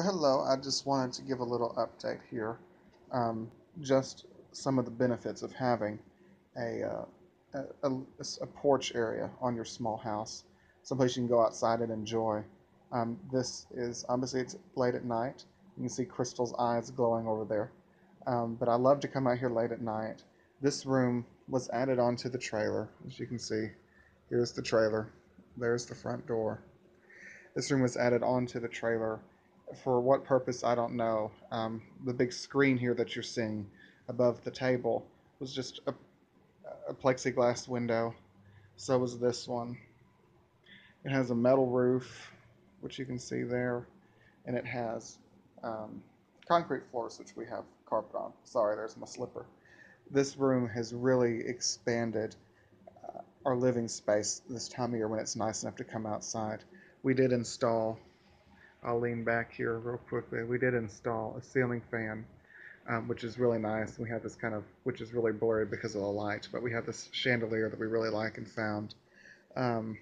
Well, hello. I just wanted to give a little update here. Um, just some of the benefits of having a, uh, a, a, a porch area on your small house, someplace you can go outside and enjoy. Um, this is obviously it's late at night. You can see Crystal's eyes glowing over there. Um, but I love to come out here late at night. This room was added onto the trailer, as you can see. Here's the trailer. There's the front door. This room was added onto the trailer for what purpose, I don't know. Um, the big screen here that you're seeing above the table was just a, a plexiglass window. So was this one. It has a metal roof, which you can see there, and it has um, concrete floors, which we have carpet on. Sorry, there's my slipper. This room has really expanded uh, our living space this time of year when it's nice enough to come outside. We did install I'll lean back here real quickly. We did install a ceiling fan, um, which is really nice. We have this kind of, which is really blurry because of the light, but we have this chandelier that we really like and found. Um,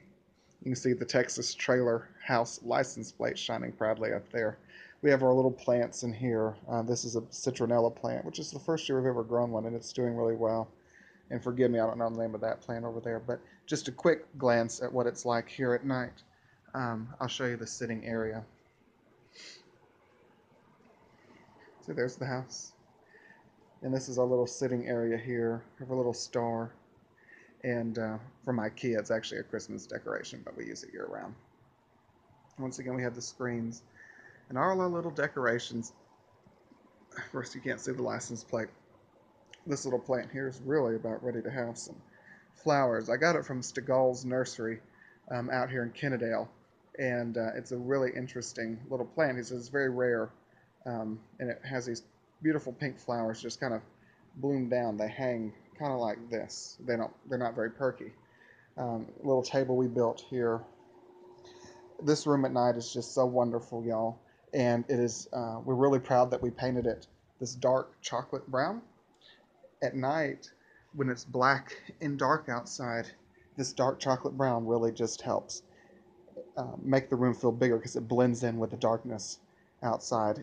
you can see the Texas Trailer House license plate shining proudly up there. We have our little plants in here. Uh, this is a citronella plant, which is the first year we've ever grown one, and it's doing really well. And forgive me, I don't know the name of that plant over there, but just a quick glance at what it's like here at night. Um, I'll show you the sitting area. So there's the house. And this is our little sitting area here. We have a little star. And uh, my IKEA, it's actually a Christmas decoration, but we use it year round. Once again, we have the screens and all our little decorations. Of course, you can't see the license plate. This little plant here is really about ready to have some flowers. I got it from Stegall's nursery um, out here in Kennedale, and uh, it's a really interesting little plant. He says it's very rare um, and it has these beautiful pink flowers just kind of bloom down. They hang kind of like this. They don't. They're not very perky. Um, little table we built here. This room at night is just so wonderful, y'all. And it is. Uh, we're really proud that we painted it this dark chocolate brown. At night, when it's black and dark outside, this dark chocolate brown really just helps uh, make the room feel bigger because it blends in with the darkness outside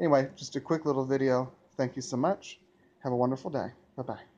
Anyway, just a quick little video. Thank you so much. Have a wonderful day. Bye-bye.